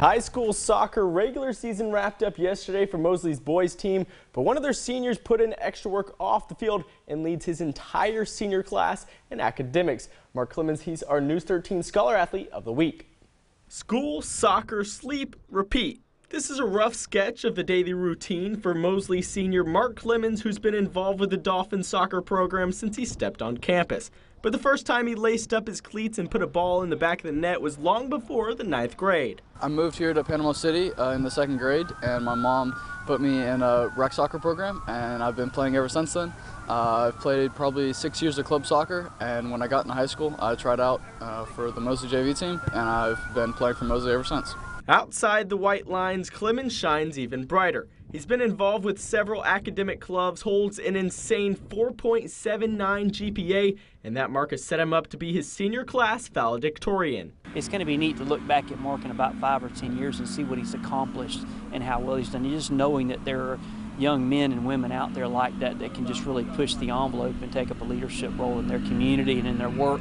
High school soccer regular season wrapped up yesterday for Mosley's boys team, but one of their seniors put in extra work off the field and leads his entire senior class in academics. Mark Clemons, he's our News 13 Scholar Athlete of the Week. School, soccer, sleep, repeat. This is a rough sketch of the daily routine for Mosley senior Mark Clemons, who's been involved with the Dolphin soccer program since he stepped on campus. But the first time he laced up his cleats and put a ball in the back of the net was long before the ninth grade. I moved here to Panama City uh, in the second grade, and my mom put me in a rec soccer program, and I've been playing ever since then. Uh, I've played probably six years of club soccer, and when I got into high school, I tried out uh, for the Mosley JV team, and I've been playing for Mosley ever since. Outside the white lines, Clemons shines even brighter. He's been involved with several academic clubs, holds an insane 4.79 GPA, and that mark has set him up to be his senior class valedictorian. It's going to be neat to look back at Mark in about five or ten years and see what he's accomplished and how well he's done. And just knowing that there are young men and women out there like that that can just really push the envelope and take up a leadership role in their community and in their work,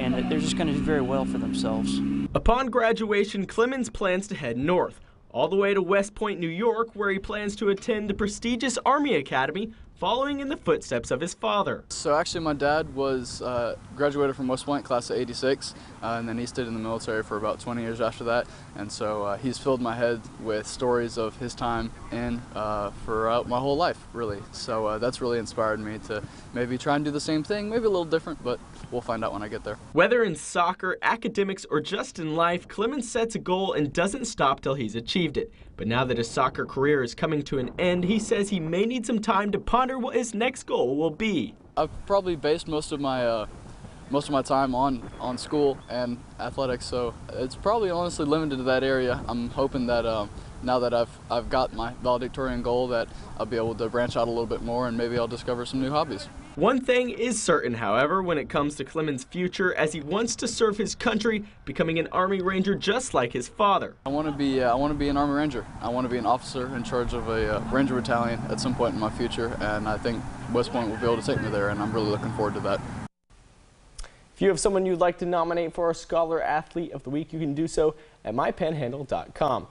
and that they're just going to do very well for themselves. Upon graduation, Clemons plans to head north all the way to West Point, New York, where he plans to attend the prestigious Army Academy, following in the footsteps of his father. So actually my dad was uh, graduated from West Point class of 86 uh, and then he stayed in the military for about 20 years after that and so uh, he's filled my head with stories of his time in uh, for my whole life really so uh, that's really inspired me to maybe try and do the same thing maybe a little different but we'll find out when I get there. Whether in soccer, academics or just in life, Clemons sets a goal and doesn't stop till he's achieved it. But now that his soccer career is coming to an end, he says he may need some time to ponder what his next goal will be. I've probably based most of my uh, most of my time on on school and athletics, so it's probably honestly limited to that area. I'm hoping that uh, now that I've I've got my valedictorian goal, that I'll be able to branch out a little bit more and maybe I'll discover some new hobbies. One thing is certain, however, when it comes to Clemons' future, as he wants to serve his country, becoming an Army Ranger just like his father. I want to be uh, I want to be an Army Ranger. I want to be an officer in charge of a uh, Ranger battalion at some point in my future, and I think West Point will be able to take me there, and I'm really looking forward to that. If you have someone you'd like to nominate for our Scholar Athlete of the Week, you can do so at mypanhandle.com.